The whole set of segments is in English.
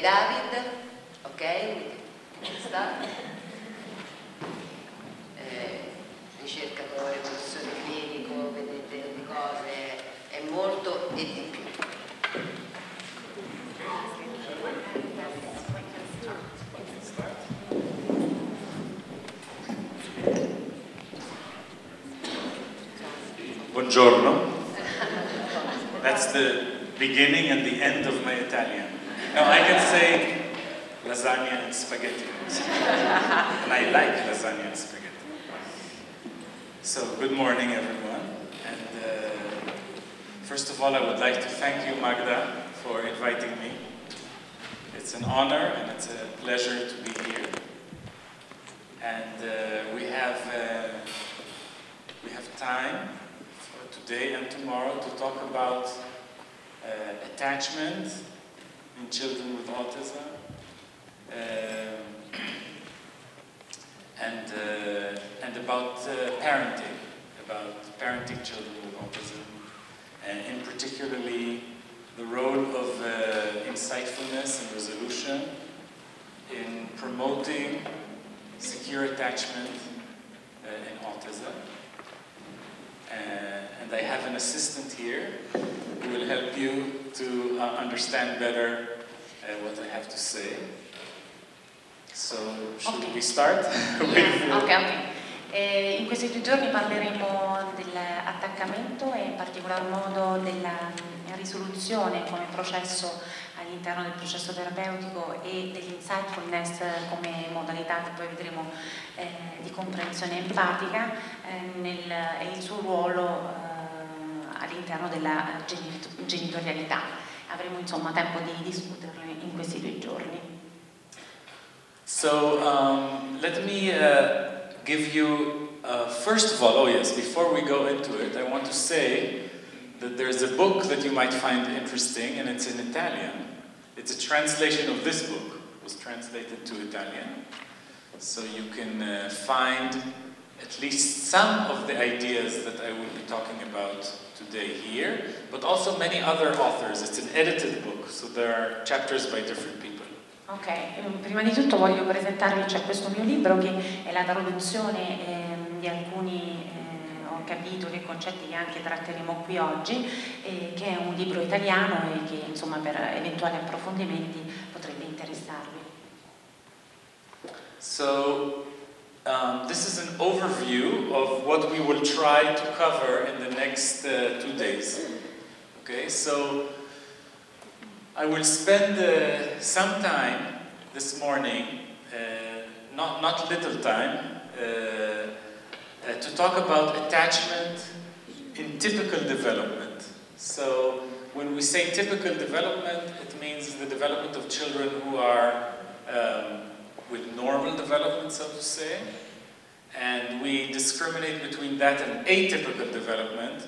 David, ok? Eh, ricercatore, professore clinico, vedete le cose, è molto e di più. Buongiorno. That's the beginning and the end of my Italian. Now I can say lasagna and spaghetti. and I like lasagna and spaghetti. So, good morning, everyone. And uh, first of all, I would like to thank you, Magda, for inviting me. It's an honor and it's a pleasure to be here. And uh, we have uh, we have time for today and tomorrow to talk about uh, attachment in children with autism. Um, and, uh, and about uh, parenting, about parenting children with autism, and in particularly the role of uh, insightfulness and resolution in promoting secure attachment uh, in autism. Uh, and I have an assistant here who will help you to uh, understand better what I have to say. So, should okay. we start? Yeah. ok, ok. Eh, in questi due giorni parleremo dell'attaccamento e in particolar modo della mm, risoluzione come processo all'interno del processo terapeutico e dell'insightfulness come modalità che poi vedremo eh, di comprensione empatica eh, nel, e il suo ruolo eh, all'interno della genitorialità. Avremo insomma tempo di in questi due giorni. So um, let me uh, give you, uh, first of all, oh yes, before we go into it, I want to say that there's a book that you might find interesting, and it's in Italian. It's a translation of this book. It was translated to Italian. So you can uh, find at least some of the ideas that I will be talking about today here, but also many other authors. It's an edited book, so there are chapters by different people. Ok, ehm, prima di tutto voglio presentarvi cioè, questo mio libro che è la traduzione eh, di alcuni eh, capitoli e concetti che anche tratteremo qui oggi, eh, che è un libro italiano e che insomma per eventuali approfondimenti potrebbe interessarvi. So, um, this is an overview of what we will try to cover in the next uh, two days. Okay, so I will spend uh, some time this morning, uh, not, not little time, uh, uh, to talk about attachment in typical development. So when we say typical development, it means the development of children who are um, with normal development, so to say, and we discriminate between that and atypical development,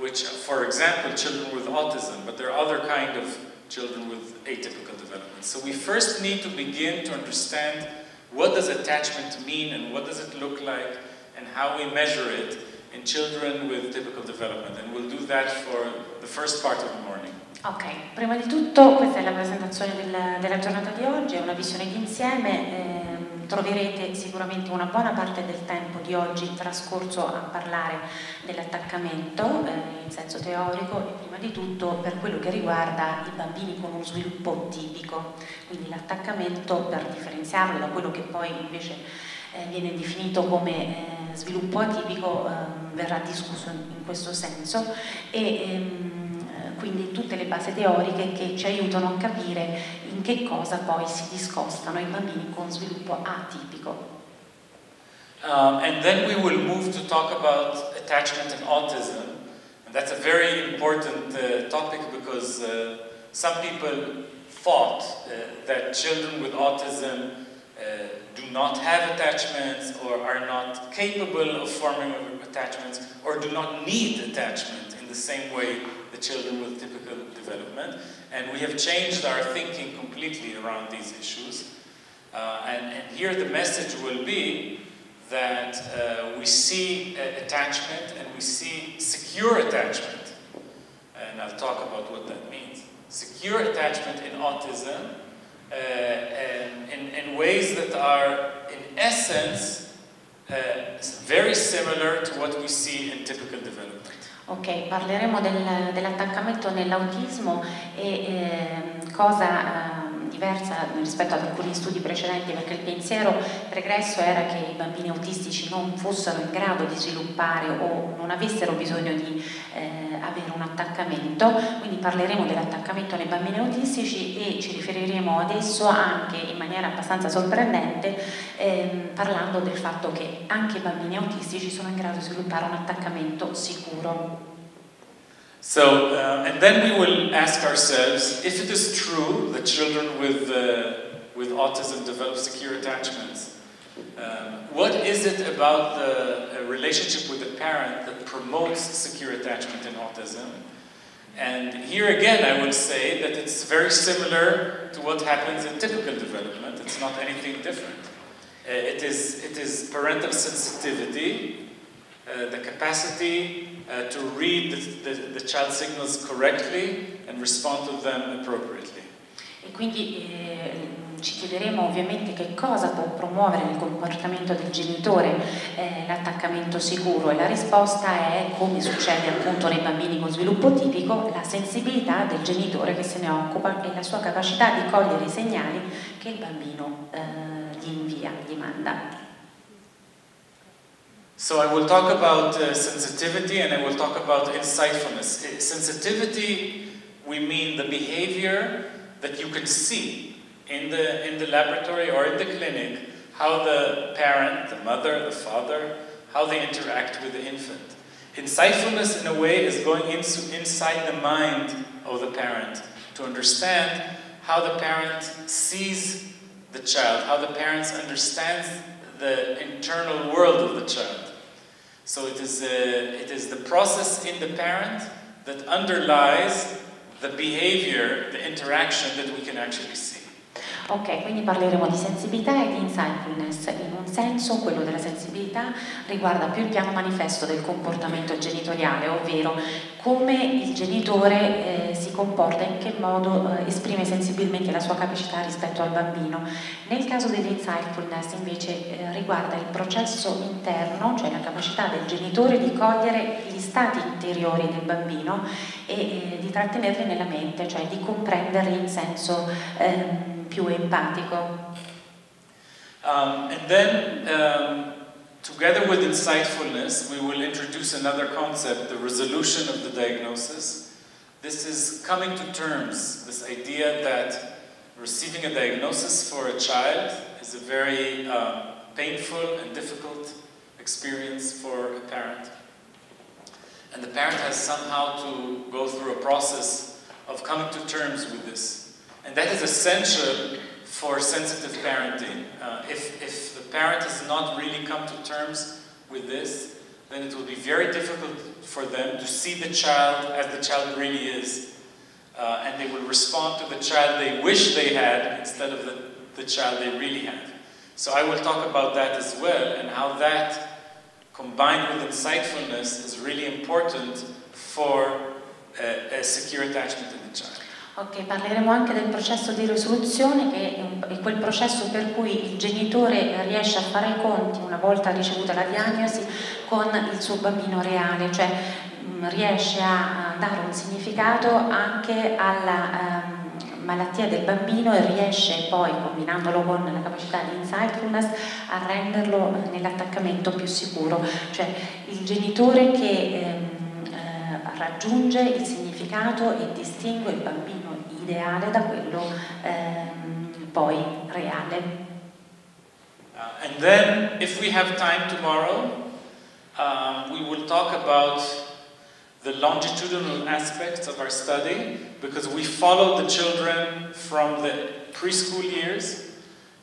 which, for example, children with autism, but there are other kind of children with atypical development. So we first need to begin to understand what does attachment mean and what does it look like and how we measure it in children with typical development. And we'll do that for the first part of the morning. Ok, prima di tutto questa è la presentazione del, della giornata di oggi, è una visione d'insieme. Eh, troverete sicuramente una buona parte del tempo di oggi trascorso a parlare dell'attaccamento eh, in senso teorico e prima di tutto per quello che riguarda i bambini con uno sviluppo tipico, quindi l'attaccamento per differenziarlo da quello che poi invece eh, viene definito come eh, sviluppo atipico ehm, verrà discusso in questo senso e ehm, quindi tutte le basi teoriche che ci aiutano a capire in che cosa poi si discostano i bambini con sviluppo atipico. Um, and then we will move to talk about attachment and autism. And that's a very important uh, topic because uh, some people thought uh, that children with autism uh, do not have attachments or are not capable of forming attachments or do not need attachment in the same way the children with typical development. And we have changed our thinking completely around these issues. Uh, and, and, here the message will be that uh, we see uh, attachment and we see secure attachment. And I'll talk about what that means. Secure attachment in autism in, in ways that are, in essence, uh, very similar to what we see in typical development. Ok, parleremo del, dell'attaccamento nell'autismo e eh, cosa... Eh, diversa rispetto ad alcuni studi precedenti perché il pensiero pregresso era che i bambini autistici non fossero in grado di sviluppare o non avessero bisogno di eh, avere un attaccamento, quindi parleremo dell'attaccamento nei bambini autistici e ci riferiremo adesso anche in maniera abbastanza sorprendente eh, parlando del fatto che anche i bambini autistici sono in grado di sviluppare un attaccamento sicuro. So, uh, and then we will ask ourselves if it is true that children with, uh, with autism develop secure attachments, um, what is it about the relationship with the parent that promotes secure attachment in autism? And here again, I would say that it's very similar to what happens in typical development. It's not anything different. Uh, it, is, it is parental sensitivity, uh, the capacity uh, to read the, the, the child signals correctly and respond to them appropriately. E quindi eh, ci chiederemo ovviamente che cosa può promuovere nel comportamento del genitore eh, l'attaccamento sicuro e la risposta è, come succede appunto nei bambini con sviluppo tipico, la sensibilità del genitore che se ne occupa e la sua capacità di cogliere i segnali che il bambino eh, gli invia, gli manda. So I will talk about uh, sensitivity and I will talk about insightfulness. Uh, sensitivity, we mean the behavior that you can see in the, in the laboratory or in the clinic, how the parent, the mother, the father, how they interact with the infant. Insightfulness, in a way, is going into, inside the mind of the parent to understand how the parent sees the child, how the parent understands the internal world of the child. So it is, uh, it is the process in the parent that underlies the behavior, the interaction that we can actually see. Ok, quindi parleremo di sensibilità e di insightfulness. In un senso, quello della sensibilità riguarda più il piano manifesto del comportamento genitoriale, ovvero come il genitore eh, si comporta, in che modo eh, esprime sensibilmente la sua capacità rispetto al bambino. Nel caso dell'insightfulness invece eh, riguarda il processo interno, cioè la capacità del genitore di cogliere gli stati interiori del bambino e eh, di trattenerli nella mente, cioè di comprenderli in senso ehm, più empatico. Um, and then, um, together with insightfulness, we will introduce another concept, the resolution of the diagnosis. This is coming to terms, this idea that receiving a diagnosis for a child is a very um, painful and difficult experience for a parent. And the parent has somehow to go through a process of coming to terms with this. And that is essential for sensitive parenting. Uh, if, if the parent has not really come to terms with this, then it will be very difficult for them to see the child as the child really is. Uh, and they will respond to the child they wish they had instead of the, the child they really have. So I will talk about that as well and how that combined with insightfulness is really important for a, a secure attachment in the child. Ok, parleremo anche del processo di risoluzione che è quel processo per cui il genitore riesce a fare i conti una volta ricevuta la diagnosi con il suo bambino reale, cioè mm, riesce a dare un significato anche alla um, malattia del bambino e riesce poi, combinandolo con la capacità di insightfulness, a renderlo nell'attaccamento più sicuro, cioè il genitore che um, uh, raggiunge il significato e distingue il bambino ideale da quello ehm, poi reale. Uh, and then, if we have time tomorrow, um, we will talk about the longitudinal aspects of our study because we followed the children from the preschool years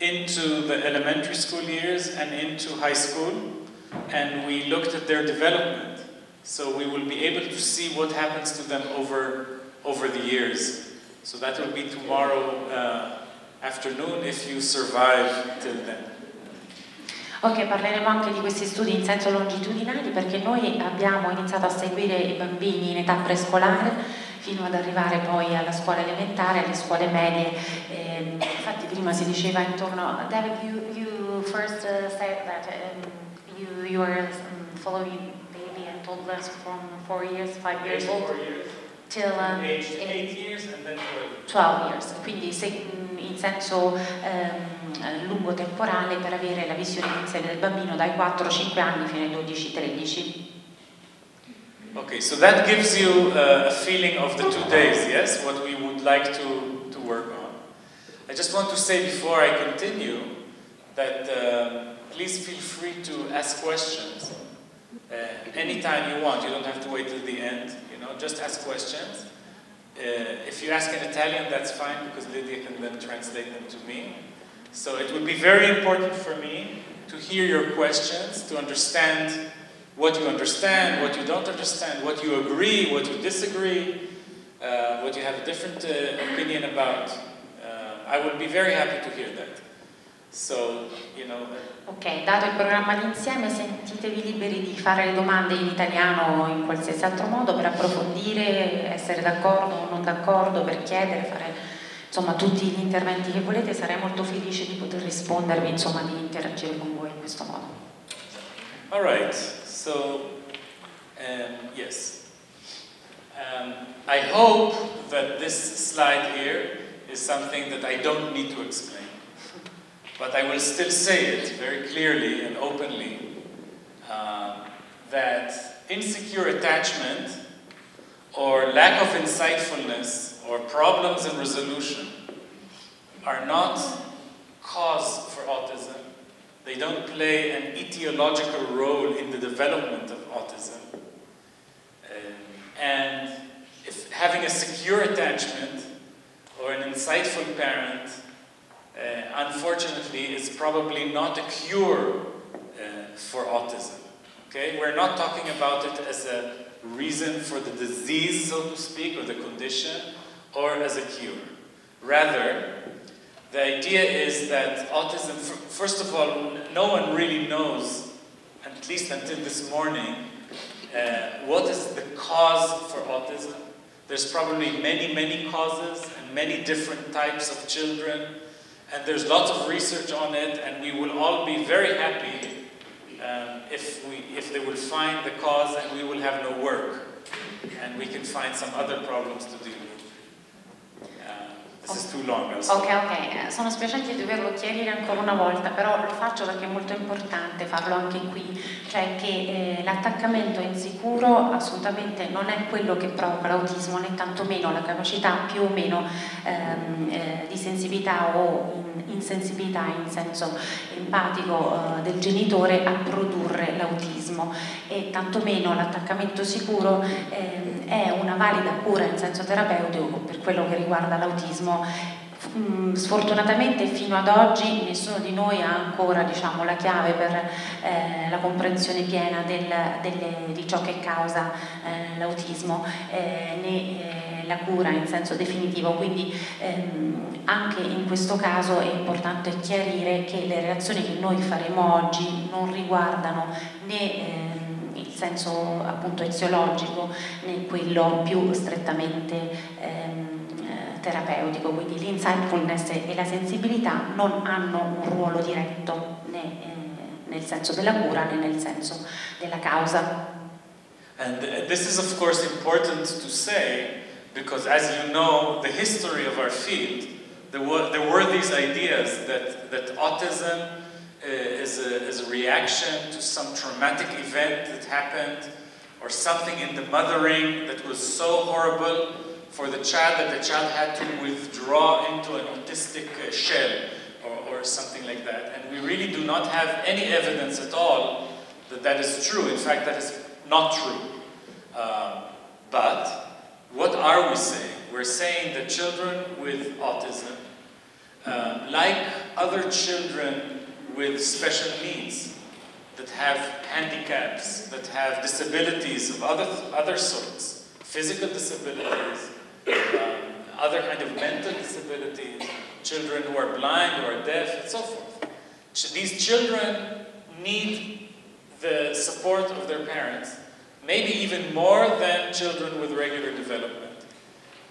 into the elementary school years and into high school, and we looked at their development. So we will be able to see what happens to them over, over the years. So that will be tomorrow uh, afternoon if you survive till then. Ok, parleremo anche di questi studi in senso longitudinali perché noi abbiamo iniziato a seguire i bambini in età prescolare fino ad arrivare poi alla scuola elementare, alle scuole medie. Eh, infatti prima si diceva intorno, David, you, you first uh, said that um, you, you were um, following baby and toddlers from four years, five years old till um, eight- 8 years and then 12. 12 years, quindi se- in senso ehm, lungo temporale per avere la visione iniziale del bambino dai 4-5 anni fino ai 12-13. Okay, so that gives you uh, a feeling of the two days, yes? What we would like to, to work on. I just want to say before I continue that um, please feel free to ask questions uh, anytime you want. You don't have to wait till the end, you know, just ask questions. Uh, if you ask in Italian, that's fine because Lydia can then translate them to me. So it would be very important for me to hear your questions, to understand what you understand, what you don't understand, what you agree, what you disagree, uh, what you have a different uh, opinion about. Uh, I would be very happy to hear that. So, you know, Ok, dato il programma d'insieme, sentitevi liberi di fare le domande in italiano o in qualsiasi altro modo per approfondire, essere d'accordo o non d'accordo, per chiedere, fare insomma tutti gli interventi che volete. Sarei molto felice di poter rispondervi, insomma, di interagire con voi in questo modo. all right. So, um, yes. Um, I hope that this slide here is something that I don't need to explain. But I will still say it very clearly and openly um, that insecure attachment or lack of insightfulness or problems in resolution are not cause for autism. They don't play an etiological role in the development of autism. Um, and if having a secure attachment or an insightful parent, uh, unfortunately, is probably not a cure uh, for autism. Okay, we're not talking about it as a reason for the disease, so to speak, or the condition, or as a cure. Rather, the idea is that autism, first of all, no one really knows, at least until this morning, uh, what is the cause for autism. There's probably many, many causes and many different types of children, and there's lots of research on it, and we will all be very happy um, if, we, if they will find the cause and we will have no work, and we can find some other problems to deal Ok, ok, eh, sono spiacente di doverlo chiarire ancora una volta, però lo faccio perché è molto importante farlo anche qui, cioè che eh, l'attaccamento insicuro assolutamente non è quello che provoca l'autismo, né tantomeno la capacità più o meno ehm, eh, di sensibilità o in- insensibilità in senso empatico eh, del genitore a produrre l'autismo e tantomeno l'attaccamento sicuro ehm, è una valida cura in senso terapeutico per quello che riguarda l'autismo. Mm, Sfortunatamente fino ad oggi nessuno di noi ha ancora diciamo, la chiave per eh, la comprensione piena del- delle- di ciò che causa eh, l'autismo eh, né eh, la cura in senso definitivo, quindi ehm, anche in questo caso è importante chiarire che le reazioni che noi faremo oggi non riguardano né ehm, il senso appunto eziologico né quello più strettamente ehm, eh, terapeutico, quindi l'insightfulness e la sensibilità non hanno un ruolo diretto né eh, nel senso della cura né nel senso della causa. And uh, this is, of course, important to say because, as you know, the history of our field, there were, there were these ideas that, that autism uh, is, a, is a reaction to some traumatic event that happened or something in the mothering that was so horrible for the child that the child had to withdraw into an autistic uh, shell or, or something like that. And we really do not have any evidence at all that that is true. In fact, that is not true. Um, but what are we saying? We're saying that children with autism, um, like other children with special needs, that have handicaps, that have disabilities of other, other sorts, physical disabilities, um, other kind of mental disabilities, children who are blind or deaf, and so forth. These children need the support of their parents, maybe even more than children with regular development.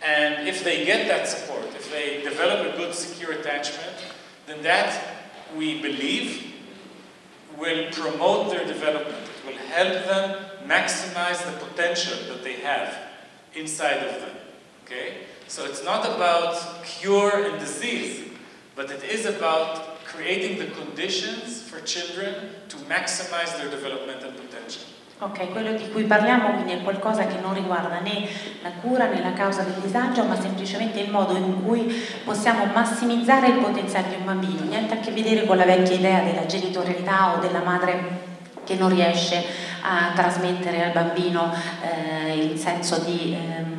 And if they get that support, if they develop a good secure attachment, then that, we believe, will promote their development. It will help them maximize the potential that they have inside of them. Okay? So it's not about cure and disease, but it is about creating the conditions for children to maximize their developmental potential. Ok, quello di cui parliamo quindi è qualcosa che non riguarda né la cura né la causa del disagio, ma semplicemente il modo in cui possiamo massimizzare il potenziale di un bambino, niente a che vedere con la vecchia idea della genitorialità o della madre che non riesce a trasmettere al bambino eh, il senso di eh,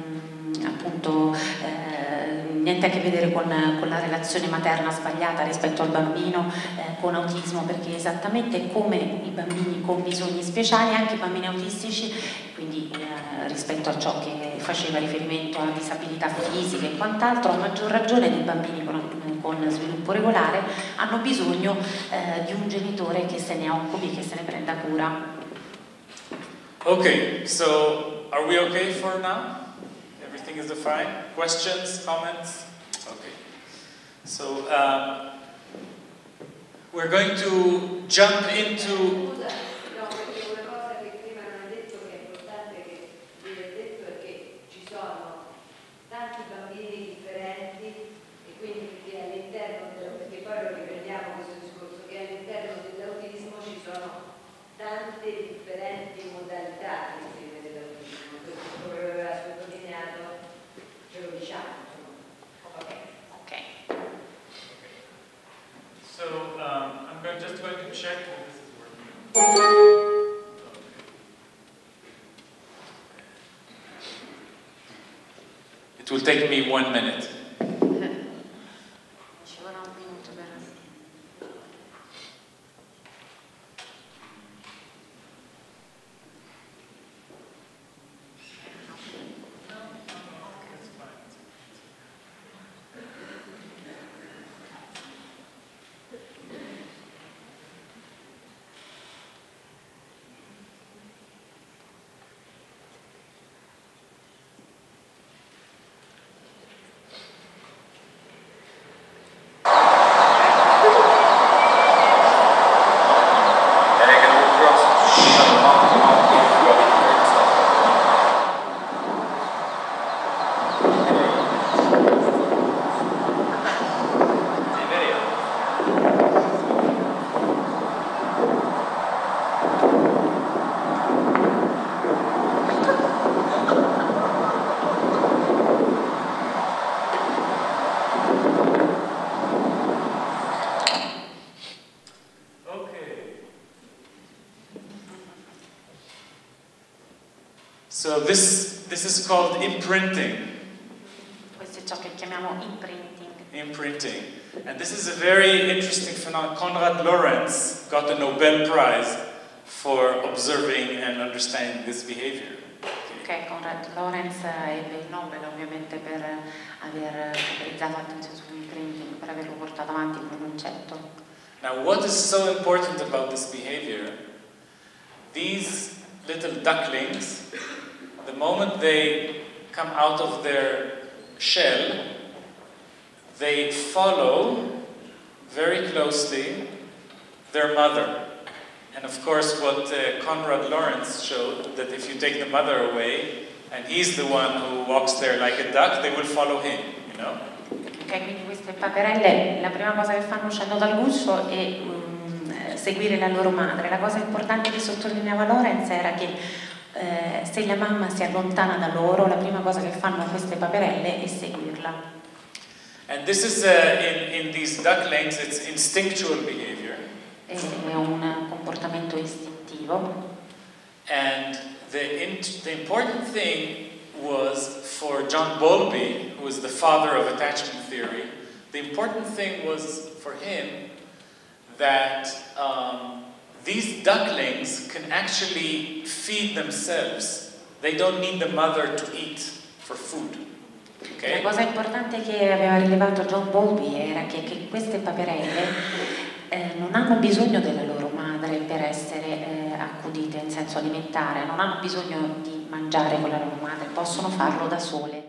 niente a che vedere con, con, la relazione materna sbagliata rispetto al bambino eh, con autismo, perché esattamente come i bambini con bisogni speciali, anche i bambini autistici, quindi eh, rispetto a ciò che faceva riferimento a disabilità fisiche e quant'altro, a maggior ragione dei bambini con, con sviluppo regolare, hanno bisogno eh, di un genitore che se ne occupi, che se ne prenda cura. Ok, so are we okay for now? Everything is defined? Questions, comments? Okay. So um, we're going to jump into It will take me one minute. So this, this is called imprinting. Questo è ciò che chiamiamo imprinting. Imprinting. And this is a very interesting phenomenon. Konrad Lorenz got the Nobel Prize for observing and understanding this behavior. Ok, Konrad Lorenz ebbe il Nobel ovviamente per aver focalizzato l'attenzione sull'imprinting, per averlo portato avanti come concetto. Now what is so important about this behavior? These little ducklings the moment they come out of their shell, they follow very closely their mother. And of course, what uh, Konrad Lorenz showed, that if you take the mother away, and he's the one who walks there like a duck, they will follow him, you know? Ok, quindi queste paperelle, la prima cosa che fanno uscendo dal guscio è um, seguire la loro madre. La cosa importante che sottolineava Lorenz era che eh, se la mamma si allontana da loro, la prima cosa che fanno queste paperelle è seguirla. And this is uh, in, in these ducklings, it's instinctual behavior. È un comportamento istintivo. And the, in, the important thing was for John Bowlby, who was the father of attachment theory, the important thing was for him that um, these ducklings can actually feed themselves. They don't need the mother to eat for food. Okay? La cosa importante che aveva rilevato John Bowlby era che, che queste paperelle eh, non hanno bisogno della loro madre per essere eh, accudite in senso alimentare, non hanno bisogno di mangiare con la loro madre, possono farlo da sole.